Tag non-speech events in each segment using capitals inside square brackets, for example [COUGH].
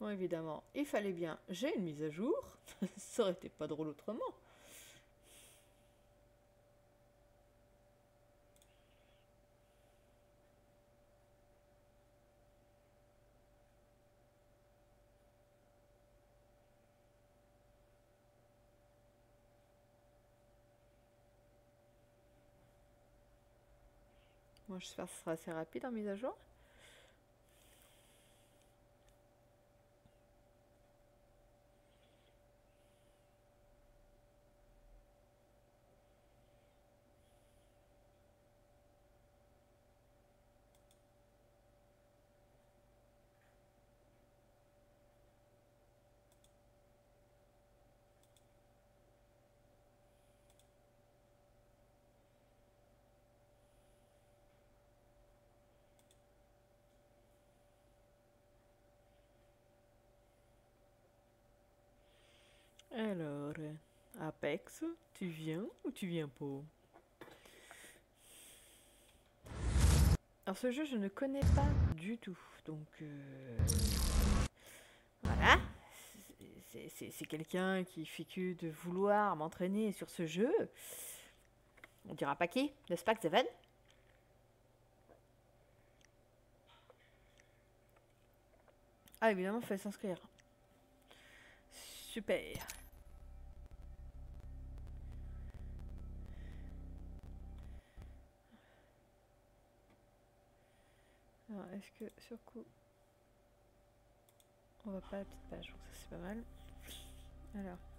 Bon, évidemment, il fallait bien. J'ai une mise à jour. [LAUGHS] Ça aurait été pas drôle autrement. Moi, j'espère que ce sera assez rapide en mise à jour. Alors, Apex, tu viens ou tu viens pas? Alors ce jeu, je ne connais pas du tout, donc euh, voilà. C'est quelqu'un qui fait que de vouloir m'entraîner sur ce jeu. On dira pas qui, n'est-ce pas, Xaven? Ah, évidemment, il fallait s'inscrire. Super. Est-ce que sur coup, on va pas la petite page, donc ça c'est pas mal. Alors.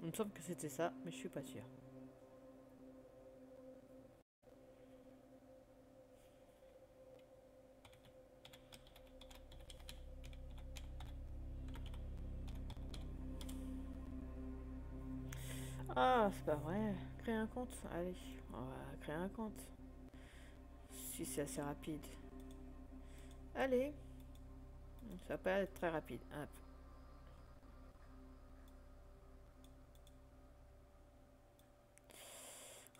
Il me semble que c'était ça, mais je suis pas sûr. Ah, c'est pas vrai. Créer un compte Allez, on va créer un compte. C'est assez rapide. Allez. Ça va pas être très rapide.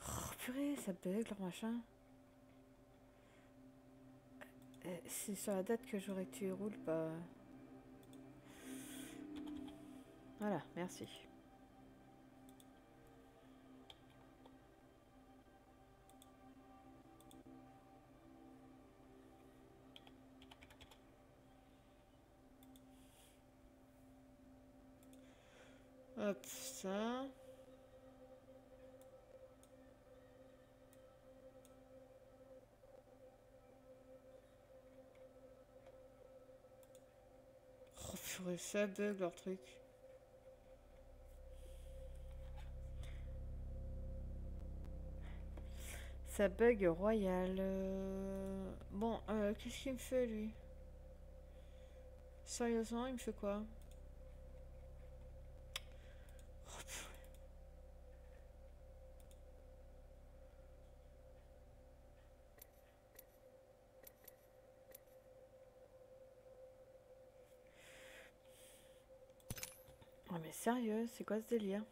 Oh, purée, ça bug leur machin. Euh, c'est sur la date que j'aurais tué roule pas. Voilà, merci. Ça. Oh ça bug leur truc. Ça bug royal. Euh, Bon, euh, qu'est-ce qu'il me fait lui? Sérieusement, il me fait quoi? Sérieux, c'est quoi ce délire?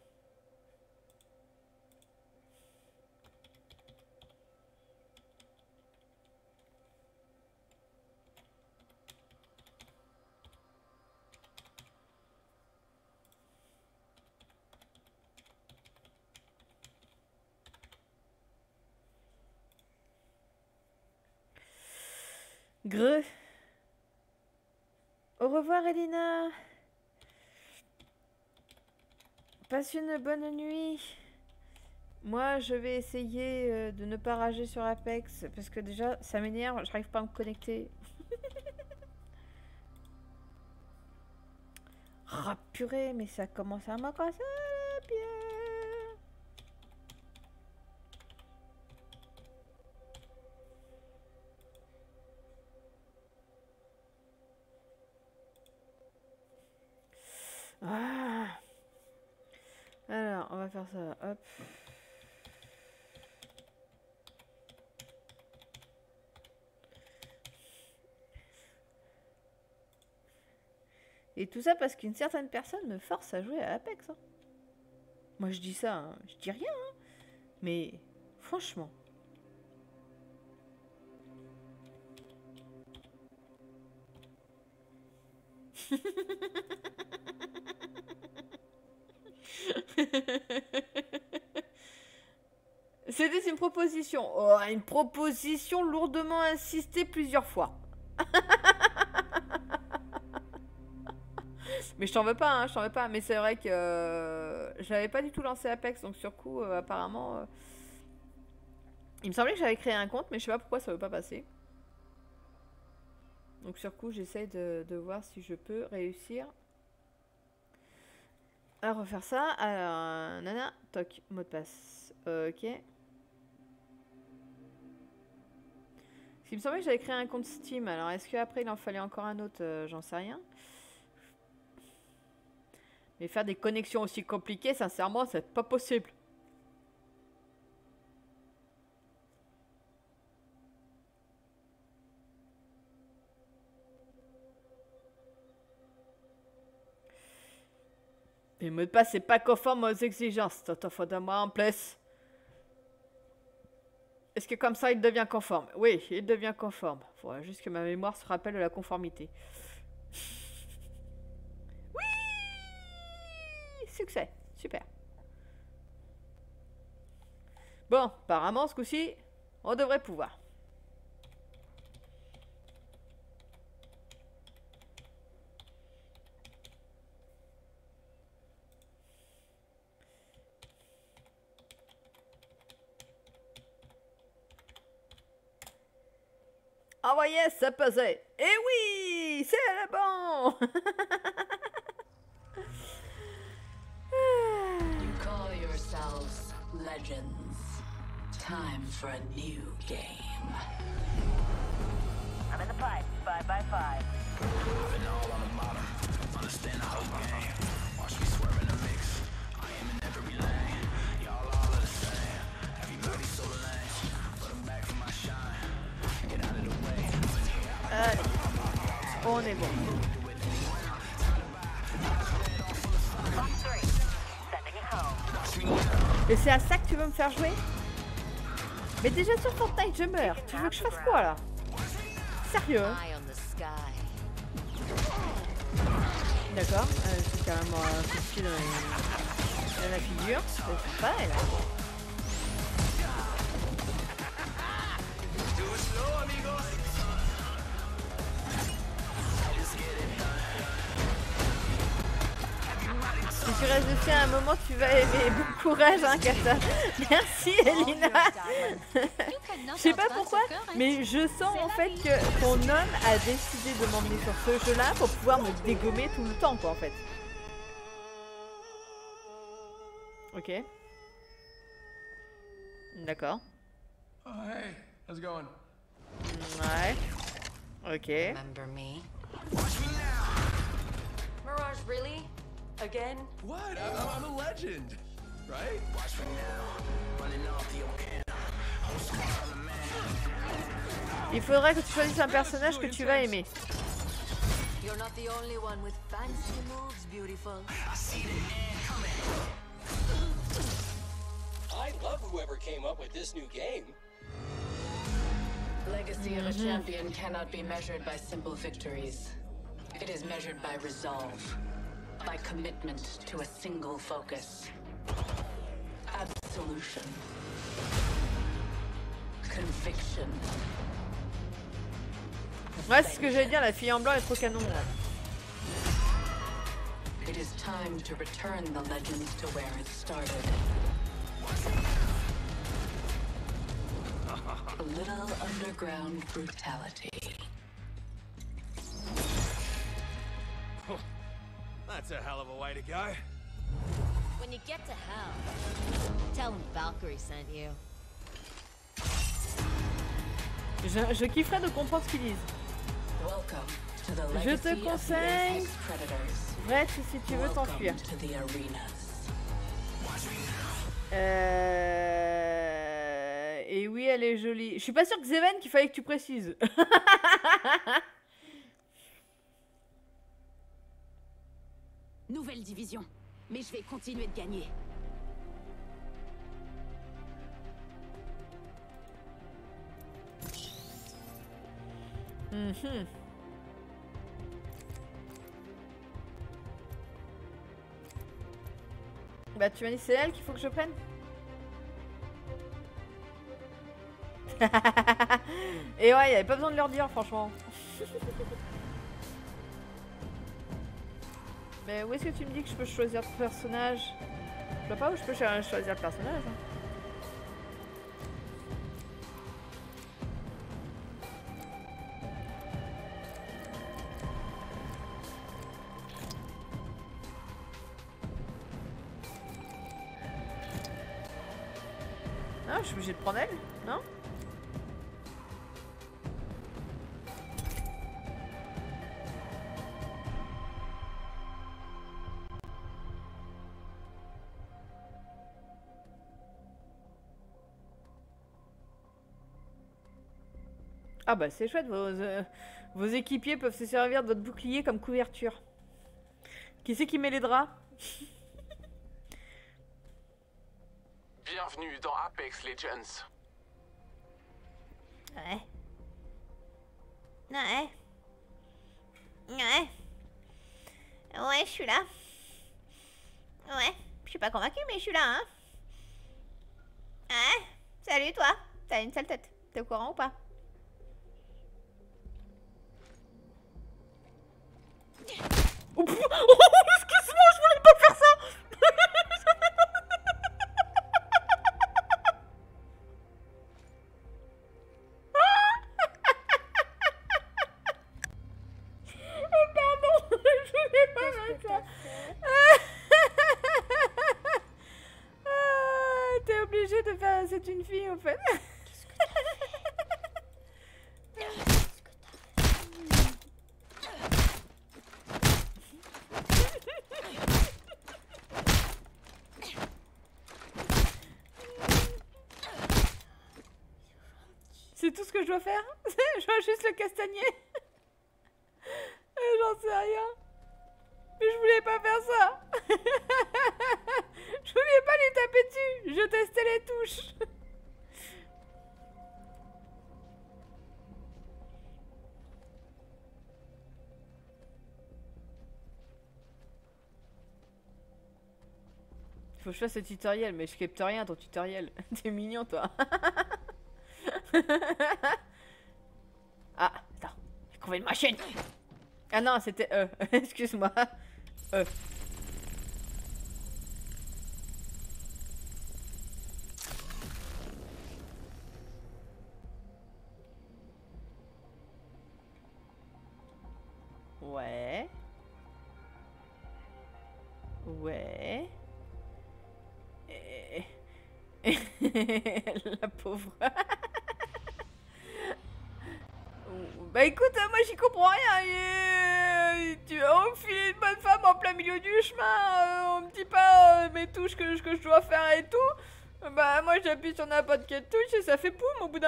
Greux. Au revoir, Elina. Passe une bonne nuit. Moi, je vais essayer euh, de ne pas rager sur Apex parce que déjà, ça m'énerve, j'arrive pas à me connecter. [LAUGHS] Ah purée, mais ça commence à me casser les pieds. Ah. Alors, on va Et tout ça parce qu'une certaine personne me force à jouer à Apex. hein. Moi je dis ça, hein. je dis rien. hein. Mais franchement. [LAUGHS] C'était une proposition. Oh, une proposition lourdement insistée plusieurs fois. [LAUGHS] Mais je t'en veux pas, hein, je t'en veux pas. Mais c'est vrai que euh, j'avais pas du tout lancé Apex, donc sur coup, euh, apparemment, euh, il me semblait que j'avais créé un compte, mais je sais pas pourquoi ça veut pas passer. Donc sur coup, j'essaie de, de voir si je peux réussir à refaire ça. Alors, nana, toc, mot de passe. Ok. Il me semblait que j'avais créé un compte Steam. Alors, est-ce qu'après il en fallait encore un autre euh, J'en sais rien. Mais faire des connexions aussi compliquées, sincèrement, c'est pas possible. Le mot de passe n'est pas conforme aux exigences. Toto Fodama en place. Est-ce que comme ça il devient conforme? Oui, il devient conforme. Faudra juste que ma mémoire se rappelle de la conformité. Oui Succès. Super. Bon, apparemment ce coup-ci, on devrait pouvoir. Ah ouais, yes, ça pesait. Eh oui, c'est le bon. You call yourselves legends. Time for a new game. I'm in the pipe. Five by five. Allez, on est bon. Et c'est à ça que tu veux me faire jouer? Mais déjà sur Fortnite, je meurs. Tu veux que je fasse quoi là? Sérieux hein? D'accord, euh, c'est carrément un dans, la figure. C'est pas elle. Tu restes dessus à un moment, tu vas aimer. Bon courage, hein, Kata. Merci, Elina. Je sais pas pourquoi, mais je sens en fait que ton homme a décidé de m'emmener sur ce jeu-là pour pouvoir me dégommer tout le temps, quoi, en fait. Ok. D'accord. Oh, hey, how's it going? Ouais. Ok. Remember me? Mirage, really? Again? What? I'm, I'm a legend, right? Il faudrait que tu choisisses un personnage que tu vas aimer. You're not the only one with fancy moves, beautiful. I love whoever came up with this new game. Legacy of a champion cannot be measured by simple victories. It is measured by resolve, by commitment to a single focus. Absolution. Conviction. Ouais, c'est ce que j'allais dire, la fille en blanc est trop canon. là. It is time to return the legends to where it started. A little underground brutality. That's a hell of a way to go. When you get to hell, tell him Valkyrie sent you. Je, je kifferais de comprendre ce qu'ils disent. Welcome to the Je te conseille-. Bref, si tu veux t'enfuir. Euh... Et oui, elle est jolie. Je suis pas sûre que Zeven qu'il fallait que tu précises. [LAUGHS] Nouvelle division. Mais je vais continuer de gagner. Mhm. Bah tu m'as dit c'est elle qu'il faut que je prenne [LAUGHS] Et ouais, il avait pas besoin de leur dire franchement. [LAUGHS] Mais où est-ce que tu me dis que je peux choisir le personnage? Je vois pas où je peux cho- choisir le personnage. hein. Ah bah c'est chouette, vos, euh, vos équipiers peuvent se servir de votre bouclier comme couverture. Qui c'est qui met les draps? Bienvenue dans Apex Legends. Ouais. Ouais. Ouais. Ouais, je suis là. Ouais. Je suis pas convaincue, mais je suis là, hein. Ouais. Salut, toi. T'as une sale tête. T'es au courant ou pas? [LAUGHS] Oh, excuse-moi, je voulais pas faire ça tout ce que je dois faire [LAUGHS] Je dois juste le castagner [LAUGHS] J'en sais rien. Mais je voulais pas faire ça [LAUGHS] Je voulais pas lui taper dessus Je testais les touches Faut que je fasse le tutoriel, mais je capte rien ton tutoriel. T'es mignon toi. [LAUGHS] ah, attends. J'ai trouvé une machine. Ah non, c'était E. [LAUGHS] Excuse-moi. E.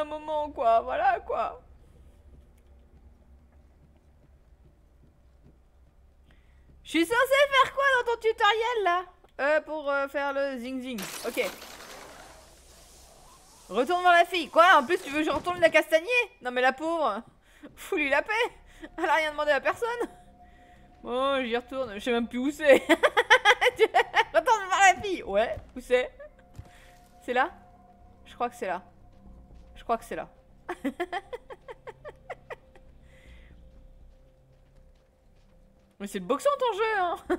moment quoi. Voilà quoi. Je suis censée faire quoi dans ton tutoriel là? Euh, pour euh, faire le zing zing. Ok. Retourne voir la fille. Quoi? En plus, tu veux que je retourne la castagner Non mais la pauvre. Fous-lui la paix. Elle a rien demandé à personne. Bon, j'y retourne. Je sais même plus où c'est. [LAUGHS] Retourne voir la fille. Ouais, où c'est? C'est là? Je crois que c'est là. Crois que c'est là. [LAUGHS] Mais c'est le boxon ton jeu, hein [LAUGHS]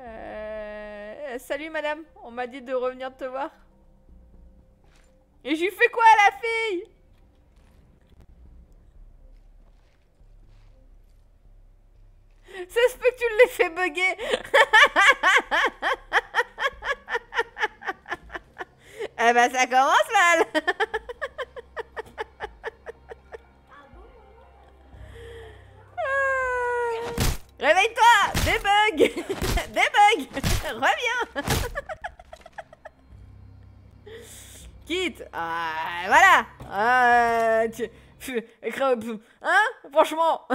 Euh, Salut madame, on m'a dit de revenir te voir. Et lui fais quoi à la fille? Ça se peut que tu l'aies fait bugger [LAUGHS] Eh ben ça commence mal. Ah. Réveille-toi. Débug Débug Reviens. Quitte. Ah, voilà. Ah, tu- Hein Franchement.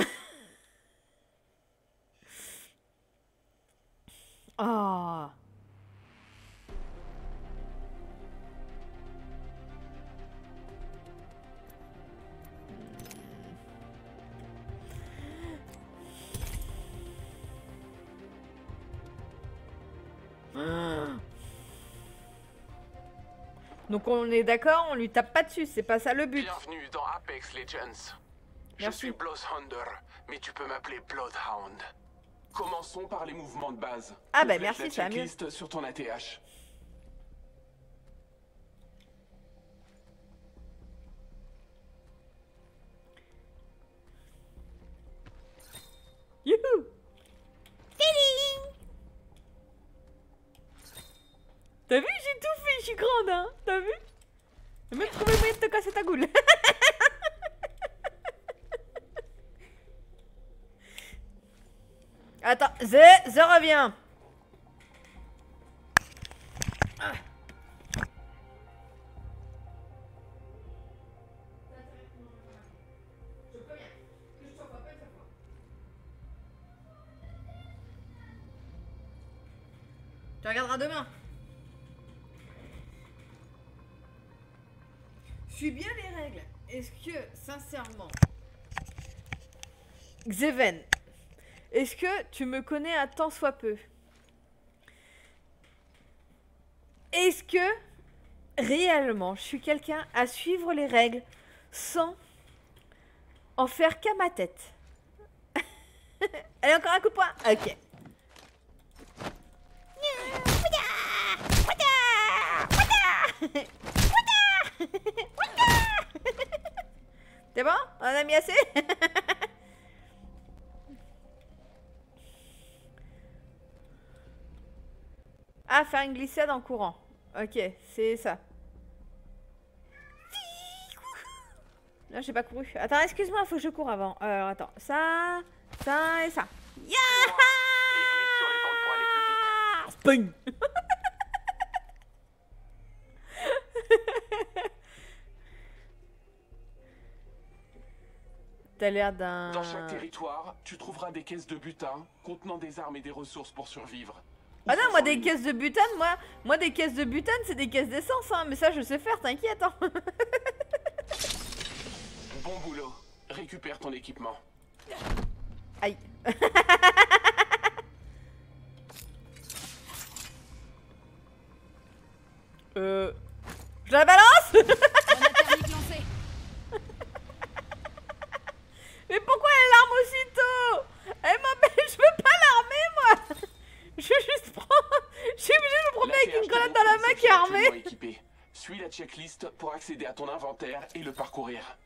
Oh Donc on est d'accord, on lui tape pas dessus, c'est pas ça le but. Bienvenue dans Apex Legends. Je suis Bloodhounder, mais tu peux m'appeler Bloodhound. Commençons par les mouvements de base. Ah bah merci, ça mieux. sur ton ATH. Youhou T'as vu, j'ai tout fait, je suis grande, hein T'as vu? J'ai même trouvé moyen de te casser ta goule. [LAUGHS] Attends, je, je reviens. Tu regarderas demain. Xeven, est-ce que tu me connais un tant soit peu? Est-ce que, réellement, je suis quelqu'un à suivre les règles sans en faire qu'à ma tête? [LAUGHS] Allez, encore un coup de poing. Ok. [LAUGHS] C'est bon? On a mis assez? [LAUGHS] Ah, faire une glissade en courant. Ok, c'est ça. Là, j'ai pas couru. Attends, excuse-moi, faut que je cours avant. Euh, Alors, attends. Ça, ça et ça. Et glisse sur les bandes pour aller plus vite. Sping [LAUGHS] T'as l'air d'un... Dans chaque territoire, tu trouveras des caisses de butin contenant des armes et des ressources pour survivre. Ah non, moi des caisses de butane, moi, moi des caisses de butane, c'est des caisses d'essence, hein. Mais ça, je sais faire, t'inquiète, hein. [LAUGHS] Bon boulot. Récupère ton équipement. Aïe. [LAUGHS] euh... Je la balance [LAUGHS] Grenade thermique lancée. Mais pourquoi elle l'arme aussitôt Elle m'appelle, je veux pas l'armer, moi Je veux juste prendre... Je suis obligée de me promener avec L'ATH une grenade qui est actuellement équipé. Suis la checklist pour accéder à ton inventaire et le parcourir.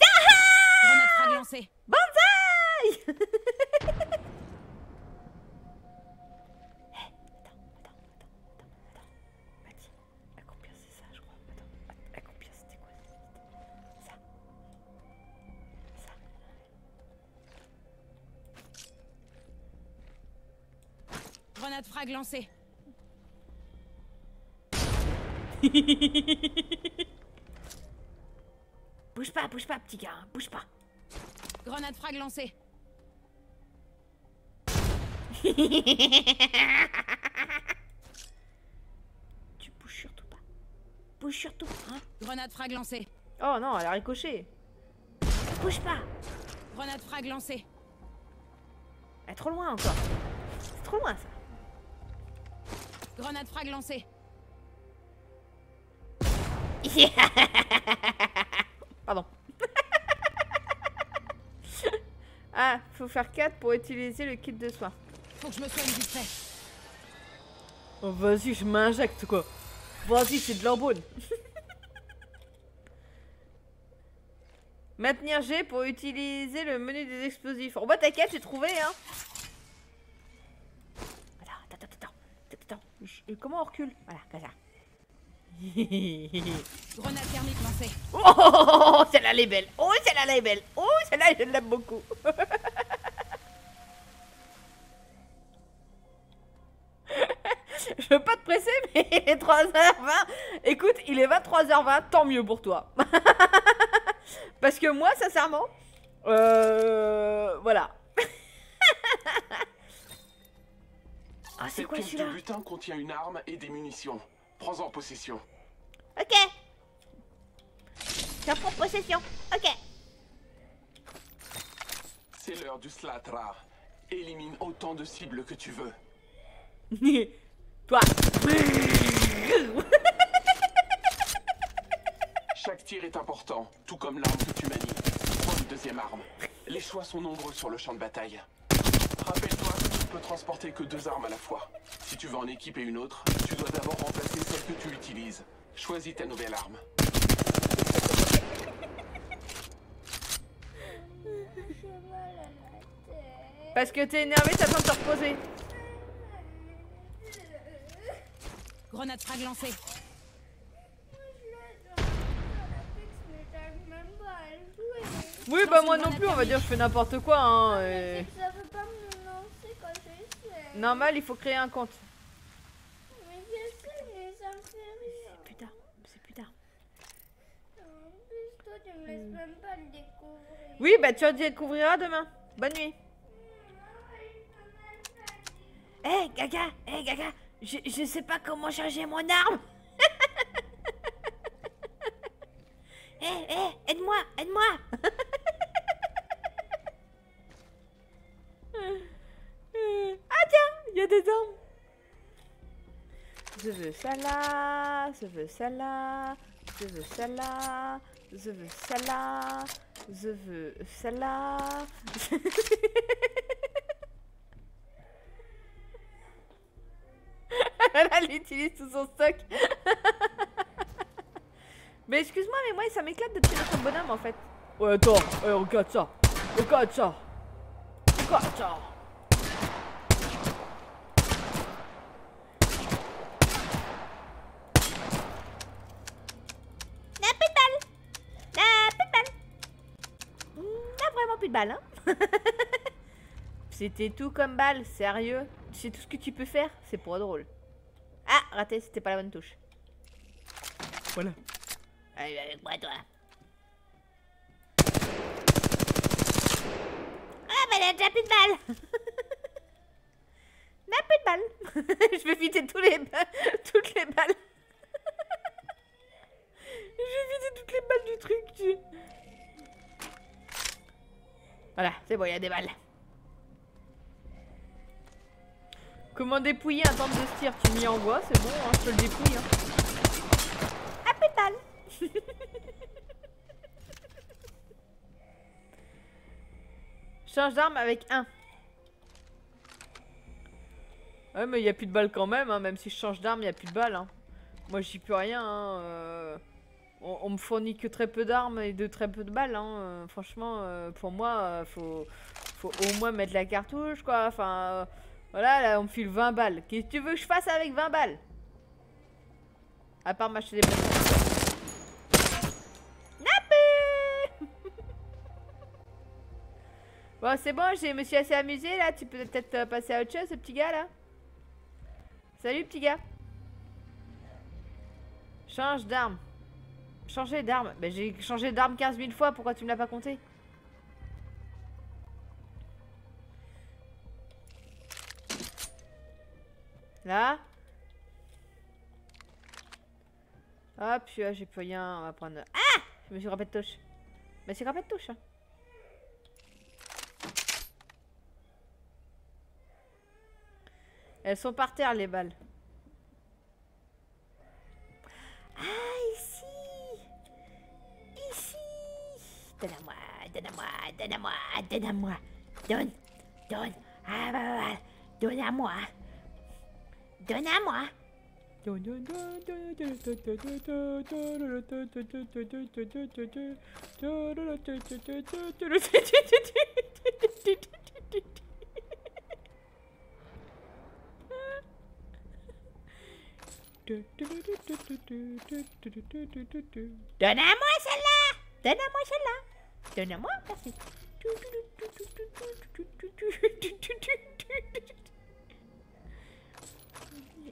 Grenade frag lancée. Banzai Mathie, à combien [LAUGHS] Bouge pas, bouge pas, petit gars, hein, bouge pas. Grenade frag lancée. [LAUGHS] Tu bouges surtout pas. Bouge surtout pas, hein Grenade frag lancée. Oh non, elle a ricoché. Bouge pas Grenade frag lancée. Elle est trop loin encore. C'est trop loin, ça. Grenade frag lancée. [LAUGHS] Pardon. [LAUGHS] Ah, faut faire 4 pour utiliser le kit de soins. Faut que je me soigne vite fait. Oh, vas-y, je m'injecte quoi. Vas-y, c'est de l'embaume. Maintenir G pour utiliser le menu des explosifs. Oh bah t'inquiète, j'ai trouvé hein. Attends, attends, attends, attends, attends, attends. Je- Comment on recule? Voilà, comme ça. [LAUGHS] Grenade thermique lancée. Oh, celle-là elle est belle. Oh, celle-là elle est belle. Oh, celle-là je l'aime beaucoup. [LAUGHS] je veux pas te presser, mais il est 3h20. Écoute, il est 23h20, tant mieux pour toi. [LAUGHS] Parce que moi, sincèrement, euh, voilà. ah, c'est Cette quoi celui-là? butin contient une arme et des munitions. Prends-en possession. Ok. J'en prends possession. Ok. C'est l'heure du Slatra. Élimine autant de cibles que tu veux. [LAUGHS] Toi. [LAUGHS] Chaque tir est important, tout comme l'arme que tu manies. Prends une deuxième arme. Les choix sont nombreux sur le champ de bataille. Rappelle-toi que tu ne peux transporter que deux armes à la fois. Si tu veux en équiper une autre, tu dois d'abord remplacer que tu utilises. Choisis ta nouvelle arme. Parce que t'es énervé, t'attends de te reposer. Grenade frag lancée. Oui, bah moi non plus, on va dire, je fais n'importe quoi. Hein, et- Ça veut pas me lancer quand j'essaie. Normal, il faut créer un compte. Mais j'essaie, mais ça me fait rire. Plus tard, c'est plus tard. En me même pas le découvrir. Oui, bah tu en découvriras demain. Bonne nuit. Hé, Gaga, hé, Gaga, je, je sais pas comment charger mon arme. Hé, [LAUGHS] hé, aide-moi, aide-moi. [LAUGHS] Ah tiens, il y a des armes. Je veux ça là, je veux ça là, je veux ça là, je veux ça là, je veux ça là. [LAUGHS] Elle utilise tout son stock. [LAUGHS] mais excuse-moi, mais moi ça m'éclate de tirer son bonhomme en fait. Ouais, attends, ouais, regarde ça, regarde ça, regarde ça. N'a plus de balles. N'a plus de balles. N'a vraiment plus de balles, hein. [LAUGHS] C'était tout comme balle, sérieux C'est tout ce que tu peux faire C'est pas drôle. Ah, raté, c'était pas la bonne touche. Voilà. Allez, avec moi, toi. Ah, bah, elle a déjà plus de balles. [LAUGHS] N'a plus de balles. [LAUGHS] Je vais vider tous les toutes les balles. Je vais vider toutes les balles du truc. tu- Voilà, c'est bon, il y a des balles. Comment dépouiller un tente de tir Tu m'y envoies, c'est bon, hein, je te le dépouille. hein. Ah, balles. [LAUGHS] Change d'arme avec un. Ouais, mais il n'y a plus de balles quand même, hein, même si je change d'arme, il n'y a plus de balles. hein. Moi, j'y peux rien. hein, euh, On, me fournit que très peu d'armes et de très peu de balles. hein, euh, Franchement, euh, pour moi, euh, faut, au moins mettre la cartouche, quoi. Enfin, voilà, là, on me file 20 balles. Qu'est-ce que tu veux que je fasse avec 20 balles? À part m'acheter des bonbons. Nappé [LAUGHS] Bon, c'est bon, je me suis assez amusé là. Tu peux peut-être passer à autre chose, ce petit gars là Salut, petit gars. Change d'arme. Changer d'arme. Ben, j'ai changé d'arme 15 000 fois. Pourquoi tu me l'as pas compté? Là? Hop, là, j'ai plus rien. On va prendre. Ah Je me suis rappelé de touche. Mais c'est rappelé de touche. Hein. Elles sont par terre, les balles. Ah, ici. Ici. Donne-moi, donne-moi, donne-moi, donne-moi. Donne. Donne. Ah, bah, bah, bah. Donne à moi. Donne à moi. Donne à moi celle-là. Donne à moi celle-là. Donne à moi, merci.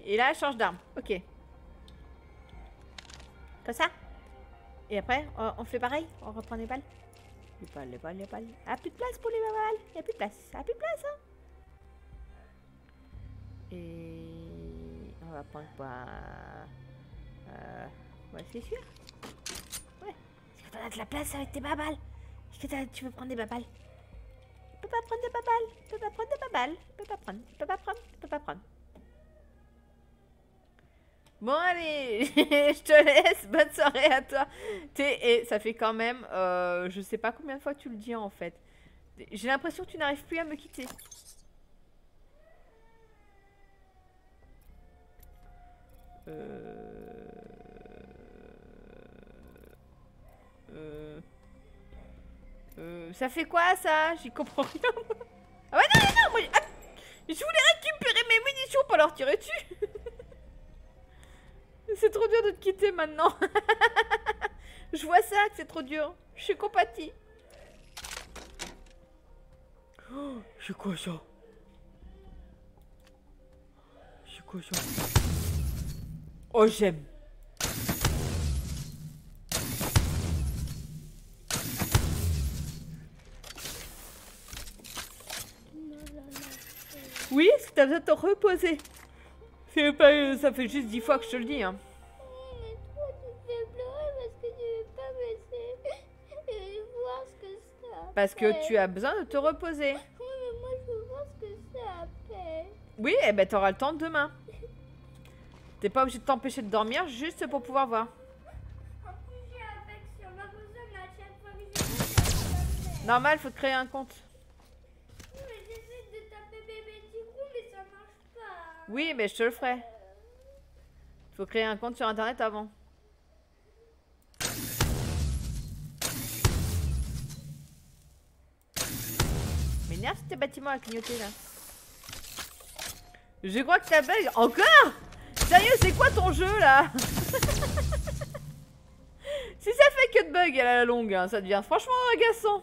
Et là, elle change d'arme. Ok. Comme ça. Et après, on, fait pareil On reprend les balles Les balles, les balles, les balles. Ah, plus de place pour les balles. Il a plus de place. Ah, plus de place, hein. Et... On va prendre quoi? Euh... Ouais, c'est sûr. T'en as de la place avec tes babales Est-ce que tu veux prendre des babales? Tu peux pas prendre des babales. Tu peux pas prendre des babales. Tu peux pas prendre. Tu peux pas prendre. Peux pas prendre. Bon allez, [LAUGHS] je te laisse, bonne soirée à toi. Et ça fait quand même, euh, je sais pas combien de fois tu le dis en fait. J'ai l'impression que tu n'arrives plus à me quitter. Euh... Euh... Euh, ça fait quoi ça? J'y comprends rien. Ah ouais non, non, non, moi, ah, je voulais récupérer mes munitions pour leur tirer dessus. [LAUGHS] C'est trop dur de te quitter maintenant. [LAUGHS] je vois ça que c'est trop dur. Je suis compatie. Oh, c'est quoi ça? C'est quoi ça? Oh, j'aime. Oui, besoin de te reposer C'est pas, euh, ça fait juste dix fois que je te le dis. Hein. Parce que tu as besoin de te reposer. Oui. Oui, et ben t'auras le temps demain. T'es pas obligé de t'empêcher de dormir juste pour pouvoir voir. À. Normal, faut te créer un compte. Oui, mais j'essaie de taper bébé tigrou, mais ça marche pas. Oui, mais je te le ferai. Faut créer un compte sur internet avant. M'énerve tes bâtiments à clignoter là. Je crois que t'as bug. Encore Sérieux, c'est quoi ton jeu là? [LAUGHS] Si ça fait que de bug à la longue, hein, ça devient franchement agaçant.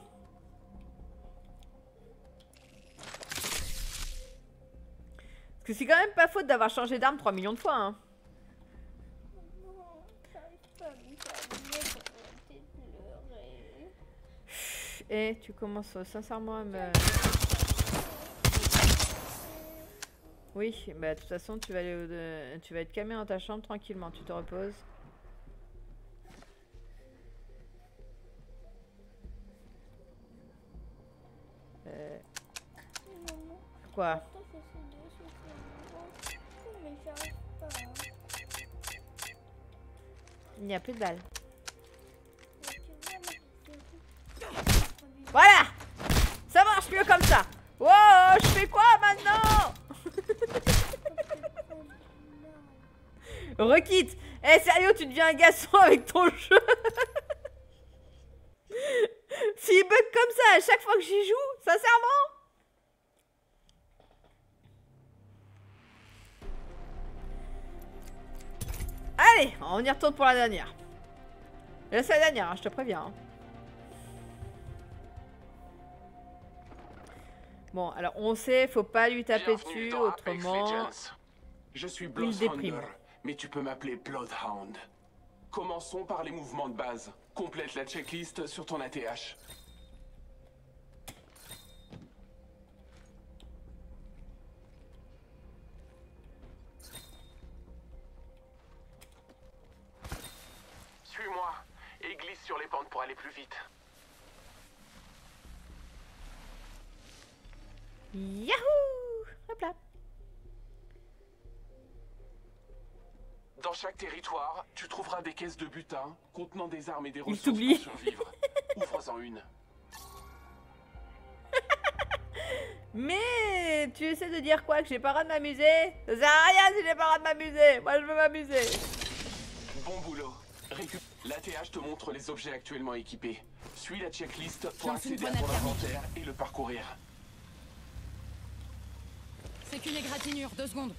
Parce que c'est quand même pas faute d'avoir changé d'arme 3 millions de fois. Hein. Et tu commences euh, sincèrement à me... Oui, bah de toute façon tu vas aller de- tu vas être calmé dans ta chambre tranquillement, tu te reposes. Euh, Quoi? Il n'y a plus de balles. Voilà! Ça marche mieux comme ça. Wow, je fais quoi maintenant? [LAUGHS] Requitte. Eh sérieux, tu deviens agaçant avec ton jeu? [LAUGHS] S'il bug comme ça à chaque fois que j'y joue, sincèrement? Allez, on y retourne pour la dernière. Et là, c'est la dernière, hein, je te préviens. hein. Bon, alors on sait, faut pas lui taper Bienvenue dessus, autrement... Je suis. Bloodhounder, mais tu peux m'appeler Bloodhound. Commençons par les mouvements de base. Complète la checklist sur ton ATH. Vite. Yahoo Hop là Dans chaque territoire, tu trouveras des caisses de butin contenant des armes et des ressources pour survivre. [LAUGHS] Ouvre-en une. [LAUGHS] Mais tu essaies de dire quoi Que j'ai pas le droit de m'amuser? Ça sert à rien si j'ai pas le droit de m'amuser Moi je veux m'amuser Bon boulot. Récup... L'ATH te montre les objets actuellement équipés. Suis la checklist pour Lance accéder à ton inventaire et le parcourir. C'est qu'une égratignure, deux secondes.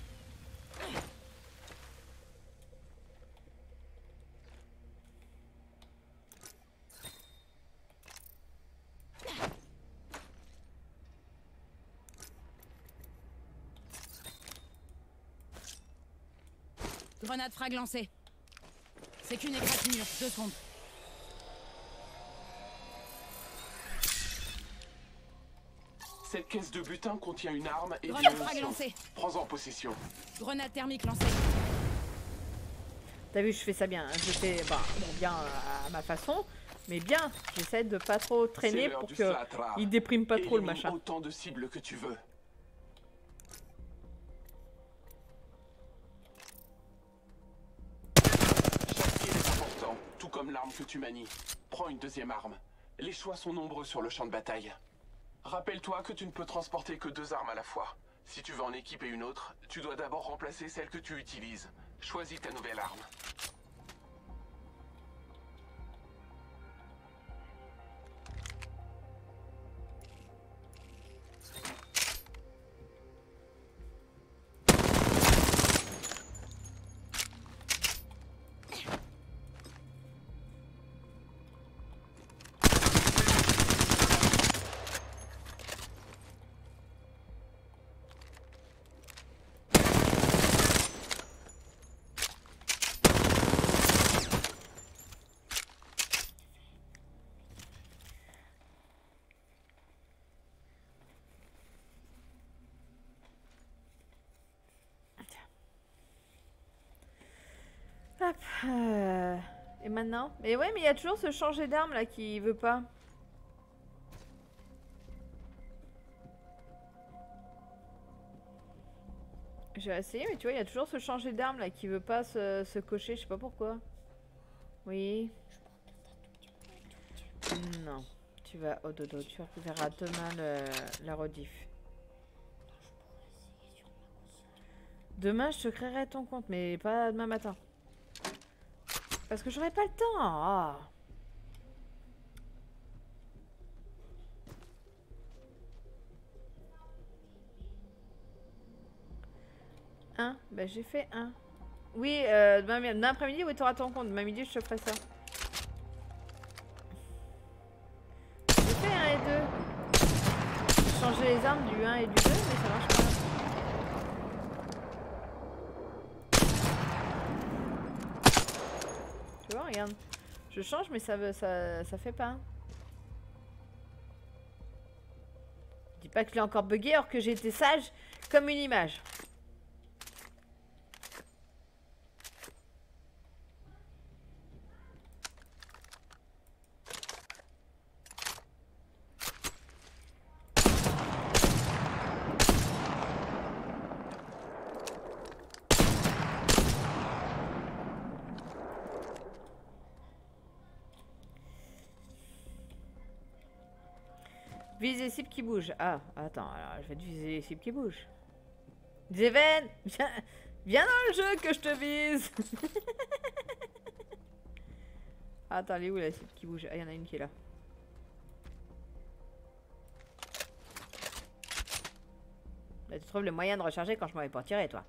Grenade frag lancée. C'est qu'une égratignure, deux secondes. Cette caisse de butin contient une arme et Grenade frag lancée. Prends-en possession. Grenade thermique lancée. T'as vu, je fais ça bien. hein. Je fais bah, bon, bien euh, à ma façon, mais bien. J'essaie de pas trop traîner pour du que slatra. il déprime pas trop le machin. autant de cibles que tu veux. L'arme que tu manies. Prends une deuxième arme. Les choix sont nombreux sur le champ de bataille. Rappelle-toi que tu ne peux transporter que deux armes à la fois. Si tu veux en équiper une autre, tu dois d'abord remplacer celle que tu utilises. Choisis ta nouvelle arme. Euh, Et maintenant? Mais ouais, mais il y a toujours ce changer d'arme là qui veut pas. J'ai essayé, mais tu vois, il y a toujours ce changer d'arme là qui veut pas se, cocher, je sais pas pourquoi. Oui. Non. Tu vas au dodo, tu verras demain le, la rediff. Demain, je te créerai ton compte, mais pas demain matin. Parce que j'aurai pas le temps. Ah. Un Bah j'ai fait un. Oui, euh, demain, demain après-midi, oui, t'auras ton compte. Demain midi, je te ferai ça. J'ai fait un et deux. Changer les armes du 1 et du 2, mais ça marche pas. Je change, mais ça, veut- ça, ça fait pas. Dis pas que je encore bugué alors que j'ai été sage comme une image. Vise les cibles qui bougent. Ah, attends, alors je vais te viser les cibles qui bougent. Zeven, viens, viens dans le jeu que je te vise. [LAUGHS] attends, elle est où la cible qui bouge? Ah, il y en a une qui est là. Là, tu trouves le moyen de recharger quand je m'avais pas tiré, toi.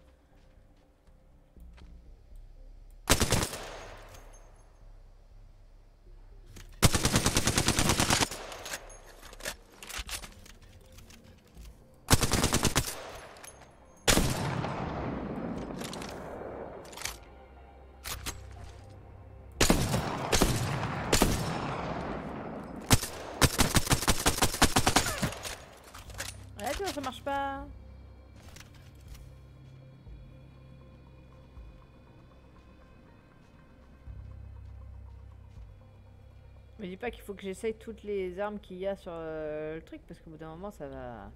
Qu'il faut que j'essaye toutes les armes qu'il y a sur euh, le truc, parce qu'au bout d'un moment, ça va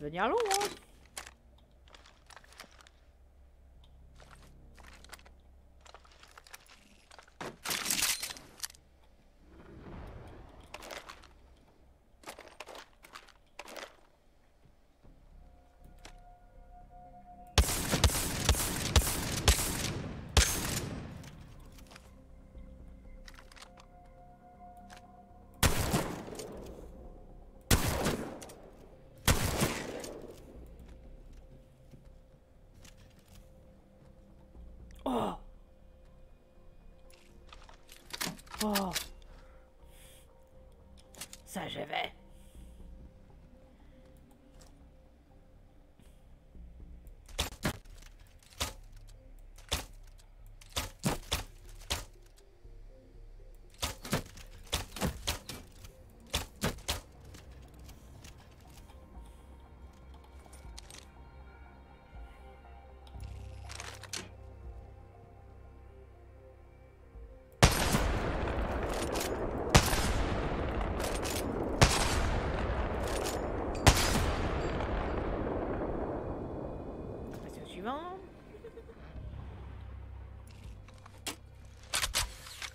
devenir long, hein. 와.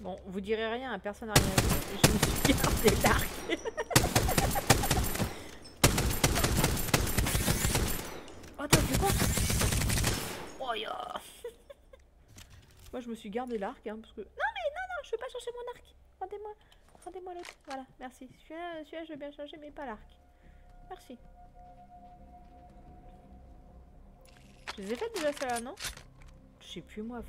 Bon, vous direz rien, personne n'a rien vu. Je me suis gardé l'arc. [LAUGHS] oh, t'as quoi? Oh. [LAUGHS] Moi, je me suis gardé l'arc, hein, parce que... Non, mais non, non, je veux pas chercher mon arc. Rendez-moi, rendez-moi l'autre. Voilà, merci. Celui-là, celui-là, je veux bien changer, mais pas l'arc. Merci. Je les ai faites déjà celle-là, non? Je sais plus moi à.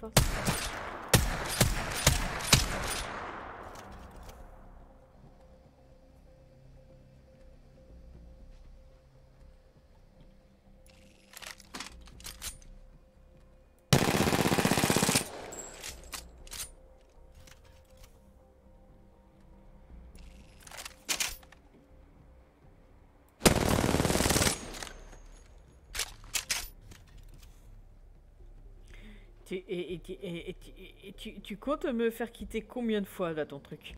Et, et tu- et- et tu- et tu, tu comptes me faire quitter combien de fois là ton truc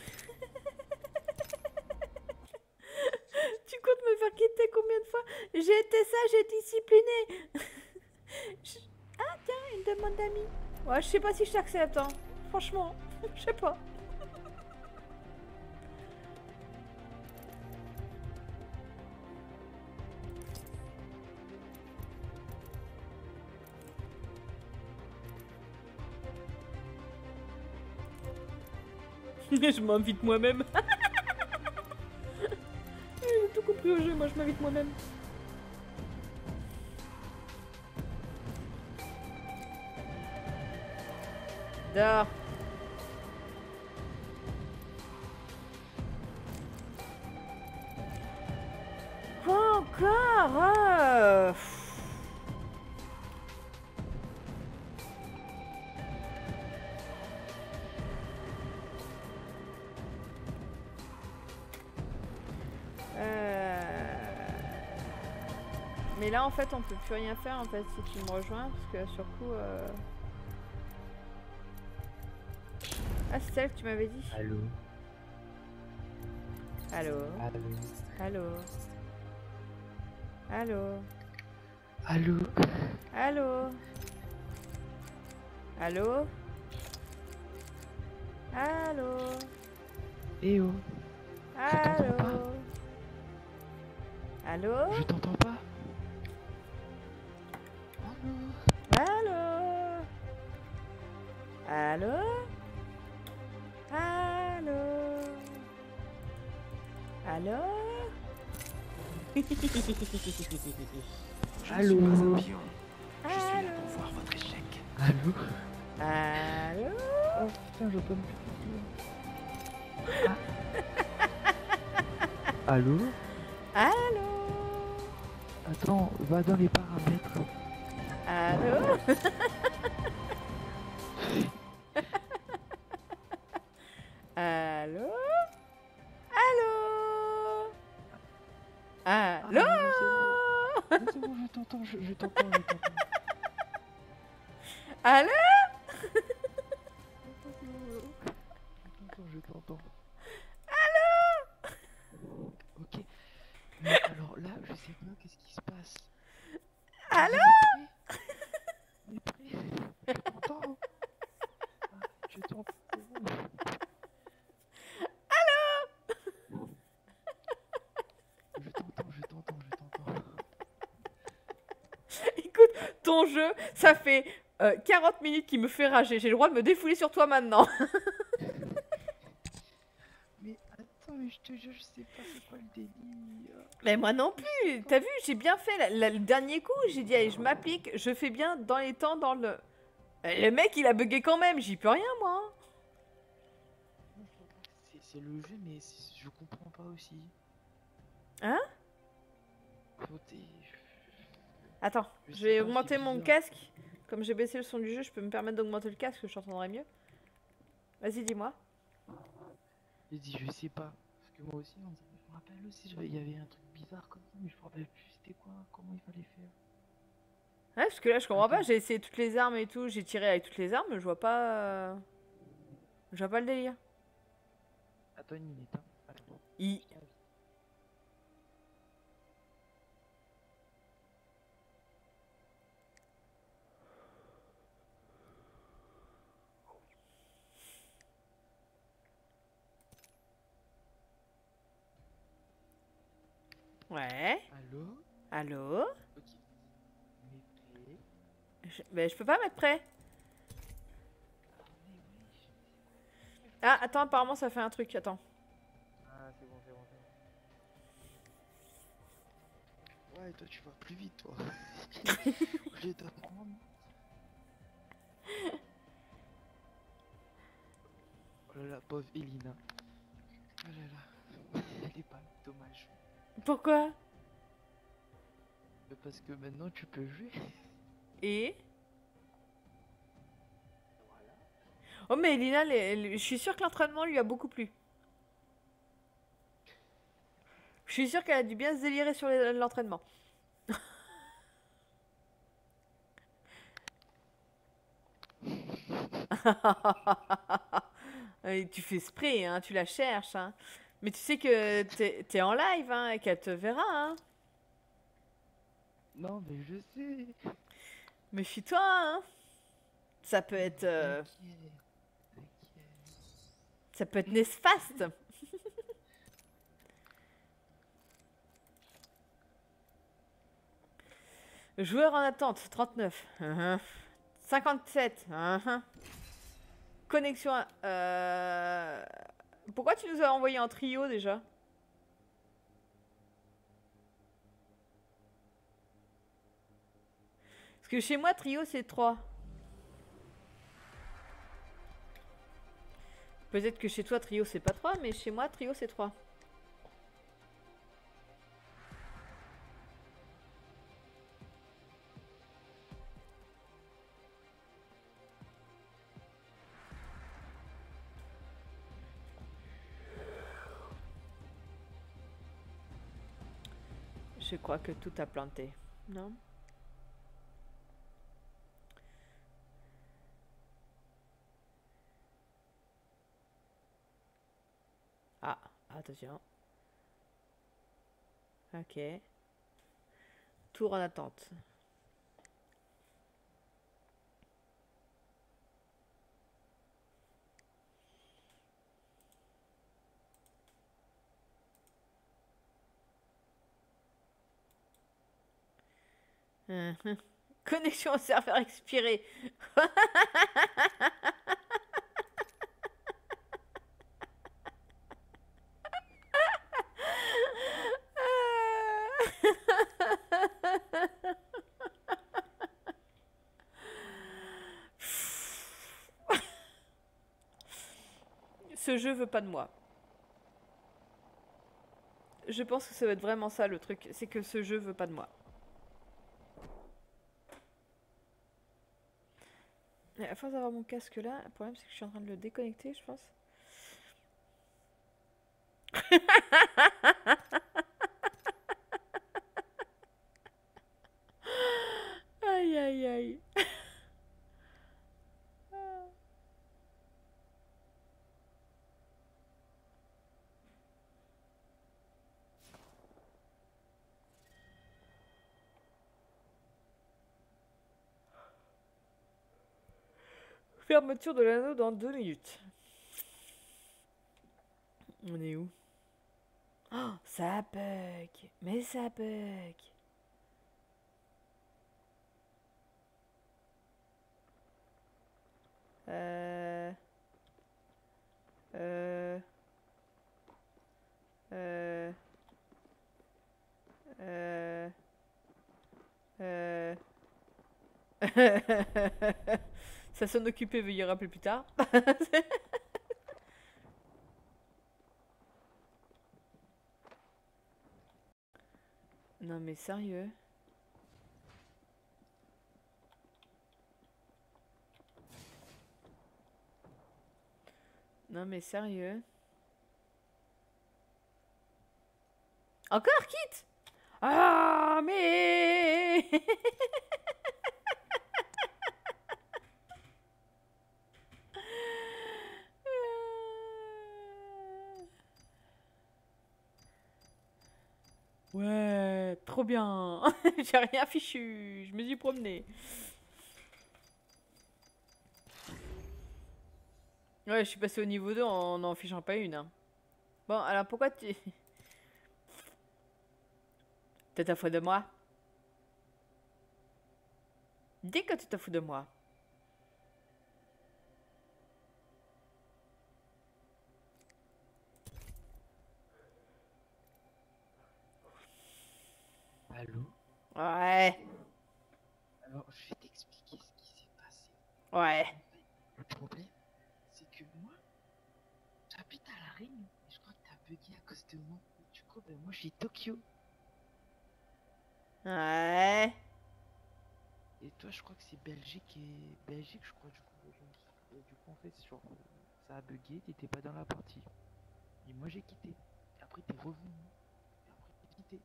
[LAUGHS] Tu comptes me faire quitter combien de fois J'ai été sage et discipliné [LAUGHS] Je- Ah tiens, une demande d'amis. Ouais, je sais pas si je t'accepte, hein. Franchement, [LAUGHS] je sais pas. [LAUGHS] je m'invite moi-même. [LAUGHS] J'ai tout compris au jeu, moi je m'invite moi-même. Dors. Là en fait on peut plus rien faire en fait si tu me rejoins parce que sur coup... euh, Ah c'est celle que tu m'avais dit. Allô. Allô. Allô. Allô. Allô. Allô. Allô. Allô. Allô. Eh oh. Allô. Allô. Je Dans les paramètres. Allô [LAUGHS] Allô Allô Allô Ah, c'est bon, je t'entends, je, je t'entends, je t'entends. Allô Attends, je t'entends. Allô Ok. Mais alors là, je sais pas qu'est-ce qui se passe. Allô On est prêt Je t'entends. Ah, Je t'entends. Allô Je t'entends, je t'entends, je t'entends. Écoute, ton jeu, ça fait euh, 40 minutes qu'il me fait rager. J'ai le droit de me défouler sur toi maintenant. [LAUGHS] Mais attends, mais je te jure, je sais pas c'est quoi le délire. Mais moi non plus. T'as vu, j'ai bien fait la- la- le dernier coup. J'ai dit, allez, je m'applique. Je fais bien dans les temps, dans le... Euh, Le mec, il a bugué quand même. J'y peux rien, moi. c'est le jeu, mais je comprends pas aussi. Hein? Faut Attends, Je vais augmenter mon casque. Comme j'ai baissé le son du jeu, je peux me permettre d'augmenter le casque, je t'entendrai mieux. Vas-y, dis-moi. J'ai dit, je sais pas. Parce que moi aussi, on je me rappelle aussi, il y avait un truc bizarre comme ça, mais je me rappelle plus c'était quoi, comment il fallait faire. Ouais, parce que là, je comprends pas. J'ai essayé toutes les armes et tout. J'ai tiré avec toutes les armes, mais je vois pas. Je vois pas le délire. Attends une minute, hein. Attends. I. Ouais. Allô? Allô? Ok. Mais prêt je... Mais je peux pas mettre prêt. Ah, attends, apparemment ça fait un truc. Attends. Ah, c'est bon, c'est bon, c'est bon. Ouais, toi, tu vas plus vite, toi. [LAUGHS] Lieu d'apprendre. Oh là là, pauvre Elina. Oh là là. Elle est pas dommage. Pourquoi? Mais Parce que maintenant, tu peux jouer. Et? Oh, mais les- je suis sûre que l'entraînement lui a beaucoup plu. Je suis sûre qu'elle a dû bien se délirer sur l'entraînement. Et [LAUGHS] tu fais spray, hein, tu la cherches. Hein. Mais tu sais que t'es es en live hein, et qu'elle te verra. Hein. Non, mais je sais. Méfie-toi. Hein. Ça peut être. euh. Ça peut être néfaste. [LAUGHS] Joueur en attente, 39. Mhm. 57. Mhm. Connexion. à- euh, Pourquoi tu nous as envoyé en trio déjà? Parce que chez moi, trio, c'est 3. Peut-être que chez toi, trio, c'est pas 3, mais chez moi, trio, c'est 3. Que tout a planté. Non? Ah, attention. Ok. Tour en attente. Mhm. Connexion au serveur expirée. Ce jeu veut pas de moi. Je pense que ça va être vraiment ça le truc, c'est que ce jeu veut pas de moi. À force d'avoir mon casque là, le problème c'est que je suis en train de le déconnecter, je pense. [LAUGHS] aïe aïe aïe. Fermeture de l'anneau dans deux minutes. On est où? Oh, ça bug. Mais ça bug. Euh... Euh... Euh... [LAUGHS] Ça s'en occuper, veuillez rappeler plus tard. [LAUGHS] non mais sérieux? Non mais sérieux? Encore quitte Ah mais! [LAUGHS] Ouais, trop bien. [LAUGHS] J'ai rien fichu. Je me suis promené. Ouais, je suis passé au niveau 2 en n'en fichant pas une. hein. Bon, alors pourquoi tu... T'es à fous de moi Dis que tu te fous de moi. Allô Ouais. Alors, je vais t'expliquer ce qui s'est passé. Ouais. Le problème, c'est que moi, j'habite à la Réunion. Et je crois que t'as bugué à cause de moi. Et du coup, ben, moi, j'ai Tokyo. Ouais. Et toi, je crois que c'est Belgique et Belgique, je crois, du coup. donc, Et du coup, en fait, genre, ça a bugué, t'étais pas dans la partie. Et moi, j'ai quitté. Et après, t'es revenu. Et après, t'es quitté.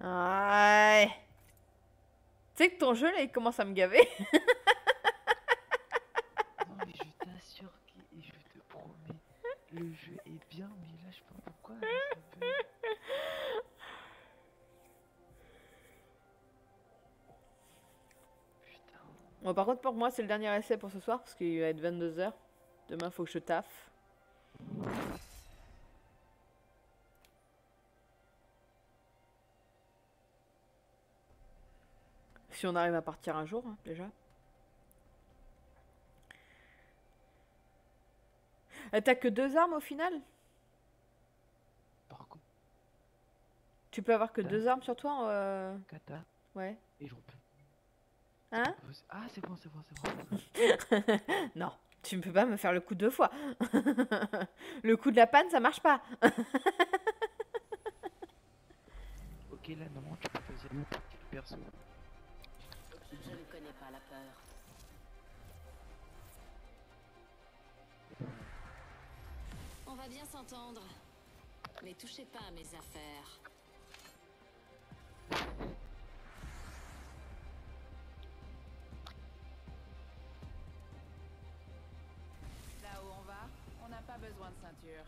Ouais. Tu sais que ton jeu là, il commence à me gaver. [LAUGHS] Non, mais je t'assure que, et je te promets, le jeu est bien, mais là, je sais pas pourquoi. là, ça bug. Bon, par contre, pour moi, c'est le dernier essai pour ce soir parce qu'il va être 22h. Demain, faut que je taffe. Si on arrive à partir un jour, hein, déjà. Euh, T'as que deux armes au final? Par contre, Tu peux avoir que deux armes sur toi euh, kata, Ouais. et je. Hein? Ah, c'est bon, c'est bon, c'est bon. [LAUGHS] Non, tu ne peux pas me faire le coup deux fois. [LAUGHS] le coup de la panne, ça marche pas. [LAUGHS] Ok, là, normalement, tu peux choisir quel perso. Je ne connais pas la peur. On va bien s'entendre. Mais touchez pas à mes affaires. Là où on va, on n'a pas besoin de ceinture.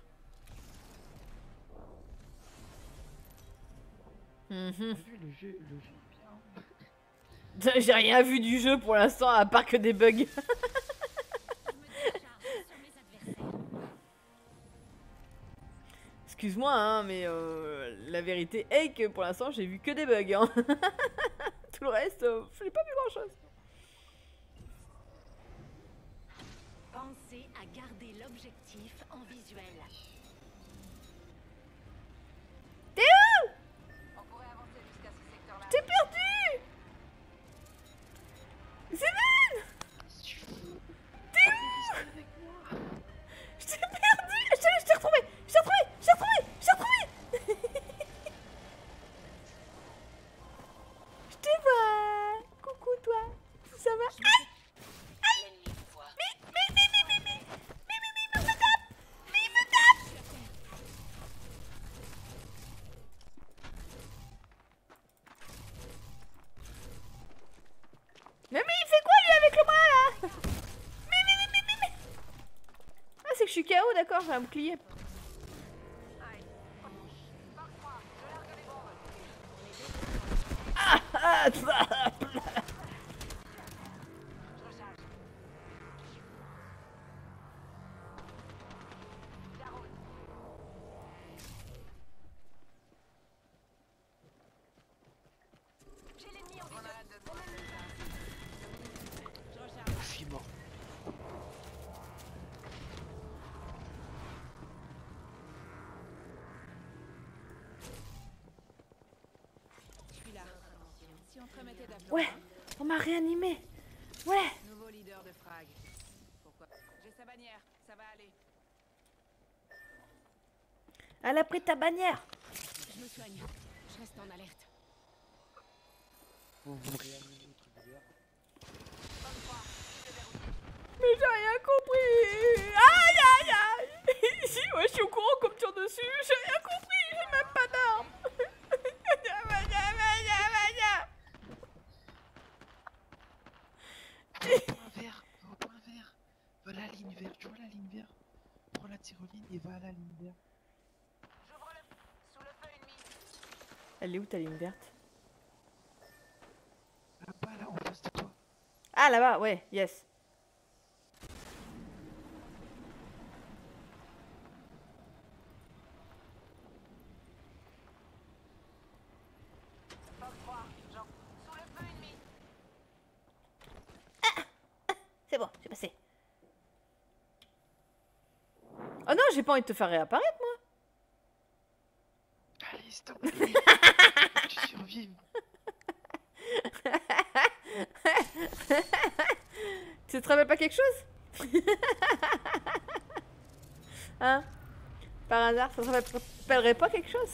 Mhm. Vu le jeu, le. J'ai rien vu du jeu pour l'instant à part que des bugs. Excuse-moi, hein, mais euh, la vérité est que pour l'instant j'ai vu que des bugs. hein. [LAUGHS] Tout le reste, euh, je n'ai pas vu grand-chose. Pensez à garder l'objectif en visuel. J'ai un bouclier. Ouais, on m'a réanimé. Ouais. Nouveau leader de frag. Pourquoi? J'ai sa bannière, ça va aller. Elle a pris ta bannière. Je me soigne. Je reste en alerte. Vous vous réanimez. Mais j'ai rien compris. Aïe aïe aïe. [LAUGHS] Si, ouais, je suis au courant comme tire dessus. J'ai rien compris. J'ai même pas d'arme. Point vert, va au point vert. Va à la ligne verte, tu vois la ligne verte. Prends la tyroline et va à la ligne verte. Elle est où ta ligne verte? Là-bas, là, en face de toi. Ah là-bas, ouais, yes. C'est bon, c'est passé. Oh non, j'ai pas envie de te faire réapparaître, moi. Allez, stop. [LAUGHS] Tu survives. [LAUGHS] Tu te rappelles pas quelque chose? [LAUGHS] Hein? Par hasard, ça te rappellerait pas quelque chose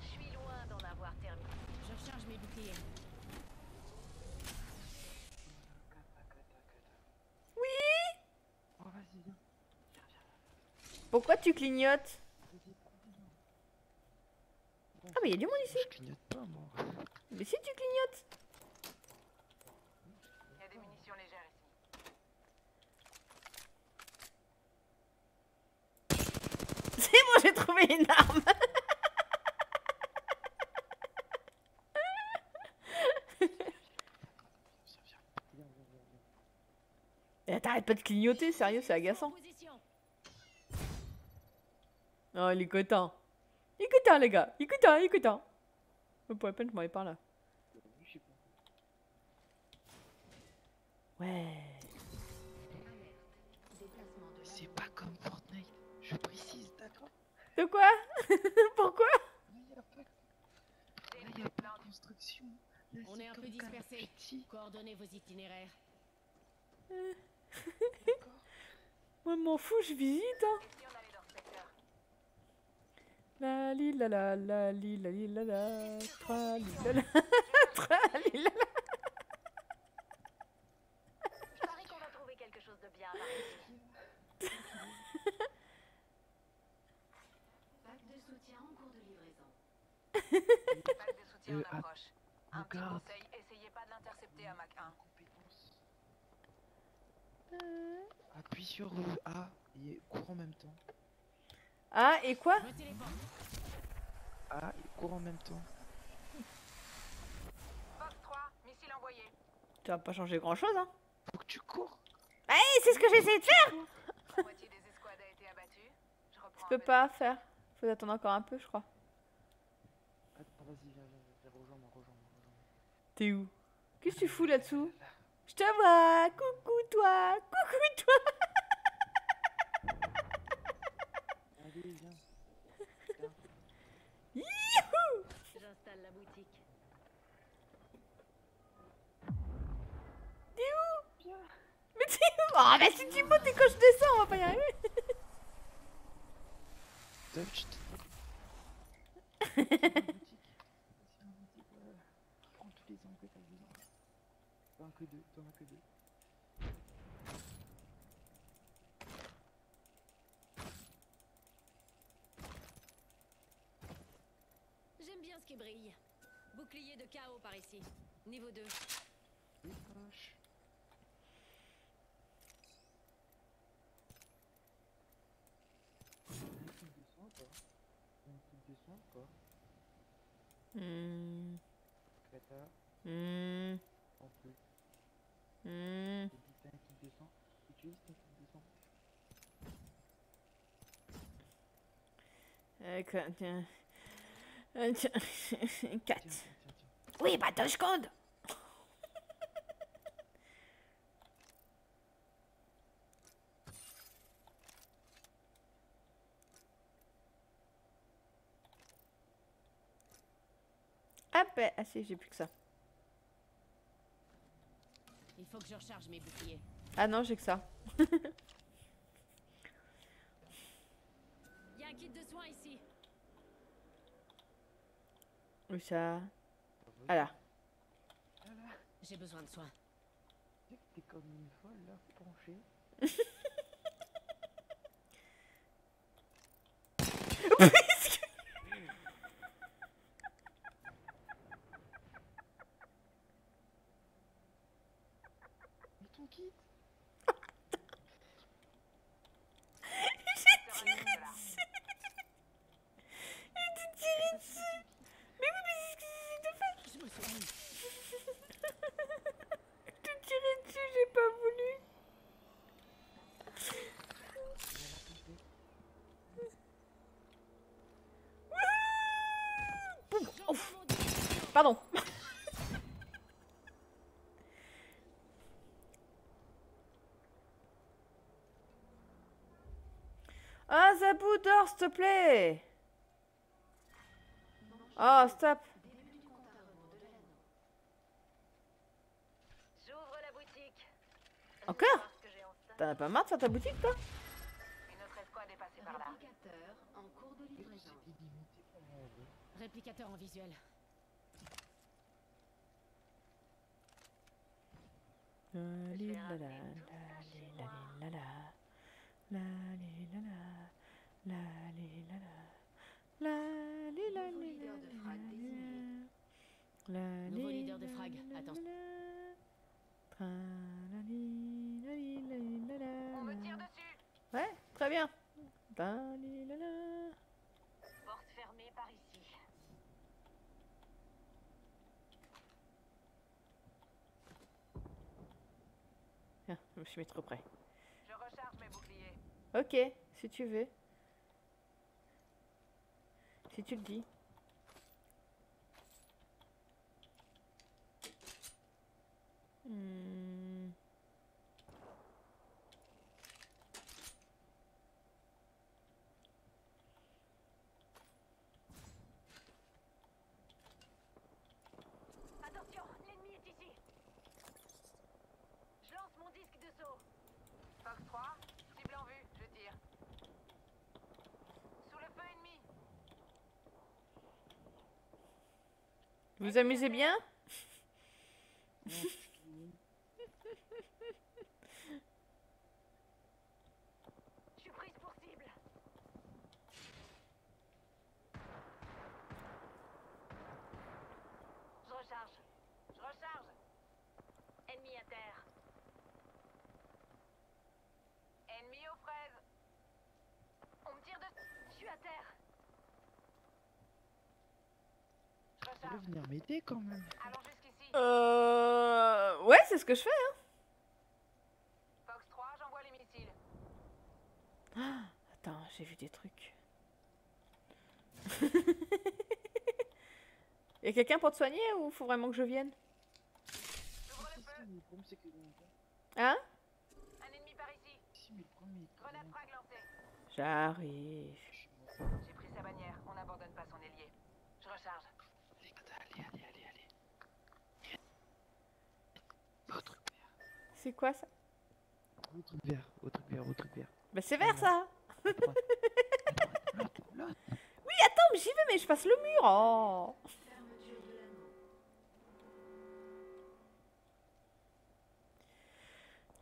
Je suis loin d'en avoir terminé. Je recharge mes boucliers. Oui Oh, vas-y, viens. Clignotes Ah mais il y a du monde ici Je clignote pas, moi. Mais si tu clignotes Il y a des munitions légères ici. [LAUGHS] C'est bon, j'ai trouvé une arme [LAUGHS] Eh, T'arrêtes pas de clignoter, sérieux, c'est agaçant. Oh, il est content. Il est content, les gars. Il est content, il est content. Mais pour la peine, je m'en vais par là. Ouais. C'est pas comme Fortnite. Je précise, d'accord? De quoi? [LAUGHS] Pourquoi? Là. Là, y a de. Là, On est un peu dispersés. Coordonnez vos itinéraires. [LAUGHS] Moi, je m'en fous, je visite. Hein. La la la la li la li la la tra li la la [LAUGHS] tra li la la. Je parie qu'on va trouver quelque chose de bien par ici. Pack de soutien en cours de livraison. Pack de soutien Euh, en approche. Un petit conseil, essayez pas de l'intercepter à Mach 1. Appuie sur A et cours en même temps. Ah, et quoi Je me téléporte. A et cours en même temps. Fox 3, missile envoyé. Tu vas pas changer grand chose, hein Faut que tu cours. Hey, c'est ce que j'essaie de faire La moitié des escouades a été abattue. Je reprends Je un peux peu pas faire. Faut attendre encore un peu, je crois. Attends, vas-y, viens, viens, viens, rejoins-moi, rejoins-moi, rejoins-moi. T'es où? Qu'est-ce que tu fous là-dessous? Je te vois Coucou toi Coucou toi Allez, viens. Youhou J'installe la boutique. T'es où Mais t'es où? Oh, bah si tu montes et quand je descends, on va pas y arriver Touch. [LAUGHS] Prends tous les angles que t'as besoin. T'en as que deux, t'en as que deux. J'aime bien ce qui brille. Bouclier de chaos par ici. Niveau 2. Décroche. Y'en a qui descend ou pas Y'en a qui descend ou pas Hmm. Kata, Hmm. en plus. Hmm. J'ai dit t'as un qui descend. Utilise ton qui descend. Euh, quoi, tiens. Euh, tiens. Quatre. Tiens, tiens, tiens, tiens. Oui, bah deux secondes. Ah, bah, ah si, j'ai plus que ça. Il faut que je recharge mes boucliers. Ah non, j'ai que ça. Y a un kit de soins ici. Où ça Ah là. J'ai besoin de soins. Tu sais que t'es comme une folle là, penchée. [LAUGHS] [LAUGHS] Mais ton kit J'ai tiré dessus. J'ai tout tiré dessus. Mais oui, mais c'est ce que j'ai fait. Je me soigne. J'ai tiré dessus, j'ai pas voulu. Pardon. [LAUGHS] Ah, Zabou, dors, s'il te plaît. Oh, stop. J'ouvre la boutique. Encore? T'en as pas marre de faire ta boutique, toi? Une autre escouade est passée par là. en cours de livraison. Réplicateur en visuel. La li la la, la li la li la la. La li la la, la li la la. La li la li la la. La Nouveau leader de la frag. la Attention. la. Tra la li la li la li la la. On me tire dessus. Ouais, très bien. Ta li la la. Porte fermée par ici. Tiens, je me suis mis trop près. Je recharge mes boucliers. Ok, si tu veux. Si tu le dis. Hmm. Attention, l'ennemi est ici. Je lance mon disque de saut. Fox 3, cible en vue, je tire. Sous le feu ennemi. Vous amusez bien Je suis prise pour cible. Je recharge. Je recharge. Ennemi à terre. Ennemi aux fraises. On me tire dessus. Je suis à terre. Je Tu peux recharge. venir m'aider quand même. Euh... Ouais, c'est ce que je fais, hein. Fox 3, j'envoie les missiles. Ah, attends, j'ai vu des trucs. [LAUGHS] Y'a quelqu'un pour te soigner ou faut vraiment que je vienne? Hein? Un ennemi par ici. Grenade frag lancée. J'arrive. J'ai pris sa bannière. On n'abandonne pas son ailier. Je recharge. Allez, allez, allez, allez. Au truc vert, C'est quoi ça? Au truc vert, au truc vert, au truc vert. Bah c'est vert ça À droite. À droite, l'autre, [LAUGHS] l'autre. Oui, attends, mais j'y vais, mais je passe le mur. Oh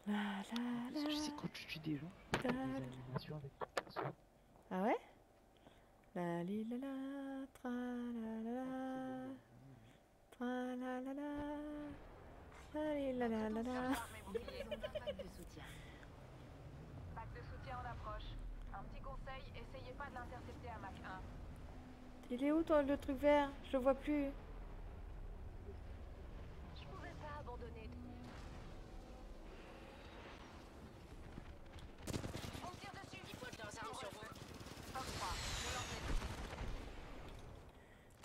La, la, que je sais la. quand tu tues des gens, fais des animations avec. Ah ouais? La li la la, tra la la la, tra la la la, la li la la la la. Recharge mes boucliers. Pack de soutien. Pack de soutien en approche. Un petit conseil, essayez pas de l'intercepter à Mach 1. Il est où toi le truc vert? Je vois plus. On tire dessus. Armes sur vous. Fox 3, je lance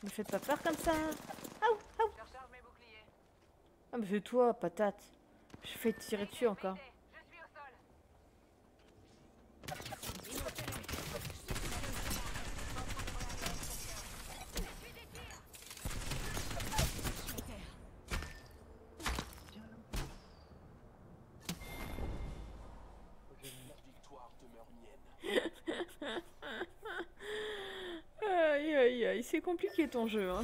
les Me faites pas peur comme ça. Aouh, aouh. Je recharge mes boucliers. Ah mais c'est toi, patate. Je fais tirer dessus encore. [LAUGHS] Aïe aïe aïe, c'est compliqué ton jeu. Hein.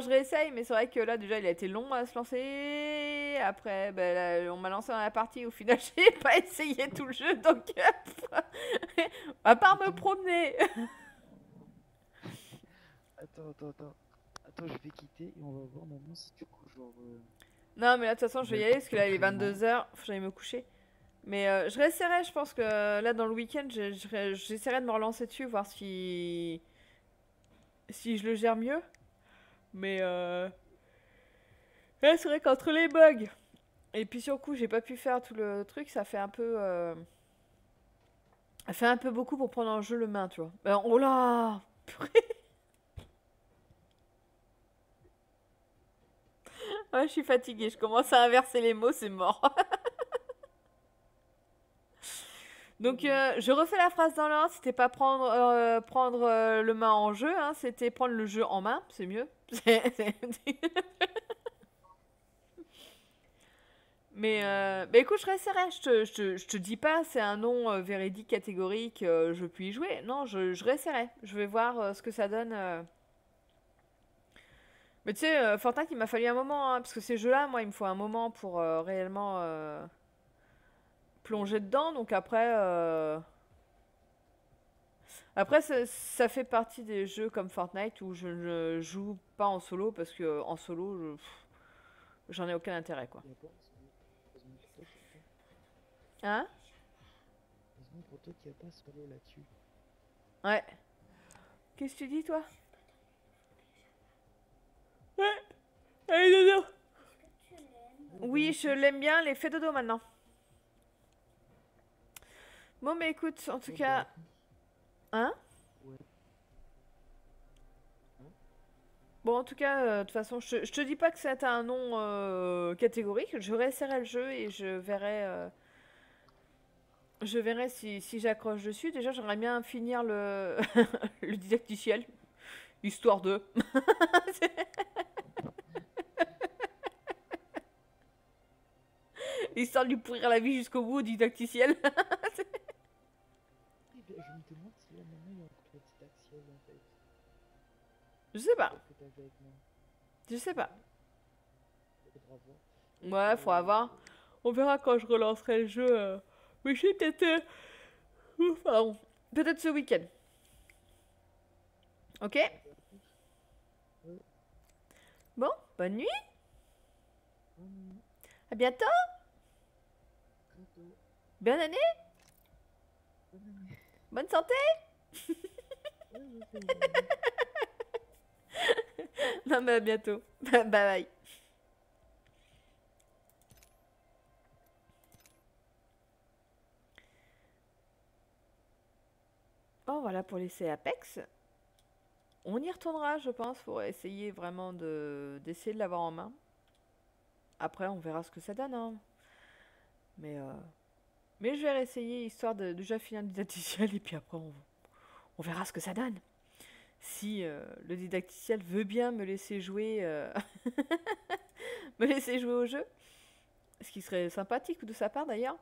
je réessaye, mais c'est vrai que là déjà il a été long à se lancer. Après, ben, là, on m'a lancé dans la partie, au final [LAUGHS] j'ai pas essayé tout le jeu, donc [LAUGHS] à part me promener. [LAUGHS] Attends, attends, attends. Attends, je vais quitter et on va voir maintenant si coup, genre. euh, Non mais là de toute façon je vais y aller parce que là il est 22h, faut que j'aille me coucher. Mais euh, je réessayerai, je pense que là dans le week-end je- je ré- j'essaierai de me relancer dessus, voir si si je le gère mieux. Mais euh... là c'est vrai qu'entre les bugs et puis sur le coup j'ai pas pu faire tout le truc, ça fait un peu euh, ça fait un peu beaucoup pour prendre en jeu le main, tu vois. Ben, oh là. [LAUGHS] Ouais, je suis fatiguée, je commence à inverser les mots, c'est mort. [LAUGHS] Donc, euh, je refais la phrase dans l'ordre, c'était pas prendre, euh, prendre euh, le main en jeu, hein, c'était prendre le jeu en main, c'est mieux. [LAUGHS] Mais, bah écoute, je réessayerai, je te, je, te, dis pas, c'est un nom véridique, catégorique, je puis y jouer. Non, je, je je vais voir ce que ça donne. Mais tu sais, Fortnite, il m'a fallu un moment, hein, parce que ces jeux-là, moi, il me faut un moment pour réellement plonger dedans. Donc après, euh, après ça, ça fait partie des jeux comme Fortnite où je ne joue pas en solo parce que en solo, je- j'en ai aucun intérêt, quoi. Hein? Heureusement pour toi qu'il n'y a pas solo là-dessus. Ouais. Qu'est-ce que tu dis, toi? Ouais. Allez, dodo. Oui, je l'aime bien, les fait dodo maintenant. Bon, mais écoute, en tout cas. Hein? Bon, en tout cas, euh, de toute façon, je, je te dis pas que c'est un nom euh, catégorique. Je réessayerai le jeu et je verrai. euh, je verrai si, si j'accroche dessus. Déjà, j'aimerais bien finir le, [LAUGHS] le didacticiel. Histoire de. [LAUGHS] Histoire de lui pourrir la vie jusqu'au bout au didacticiel. [LAUGHS] Je sais pas. Je sais pas. Ouais, faut avoir. On verra quand je relancerai le jeu. euh. Mais je sais peut-être. euh, ouf, pardon. Peut-être ce week-end. Ok? Bon, bonne nuit. À bientôt. Bonne année. Bonne santé. [LAUGHS] [LAUGHS] non, mais bientôt. [LAUGHS] bye bye. Bon, voilà pour l'essai Apex. On y retournera, je pense, pour essayer vraiment de d'essayer de l'avoir en main. Après, on verra ce que ça donne. hein. Mais, euh, mais je vais réessayer histoire de, déjà finir didacticiel et puis après, on verra ce que ça donne. Si euh, le didacticiel veut bien me laisser jouer, euh, [LAUGHS] me laisser jouer au jeu. Ce qui serait sympathique de sa part d'ailleurs.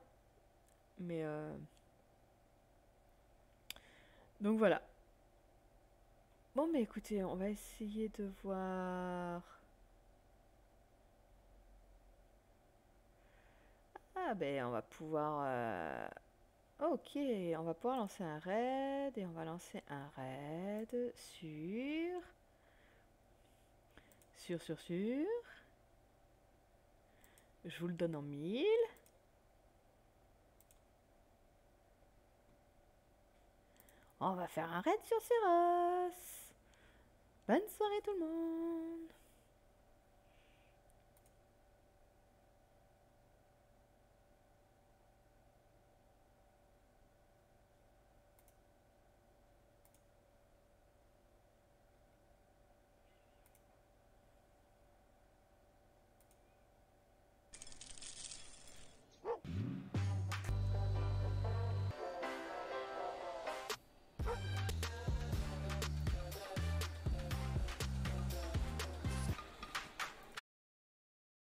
Mais euh, donc voilà. Bon mais écoutez, on va essayer de voir. Ah ben on va pouvoir. Ok, on va pouvoir lancer un raid et on va lancer un raid sur. Sur, sur, sur. Je vous le donne en mille. On va faire un raid sur Ceros. Bonne soirée tout le monde.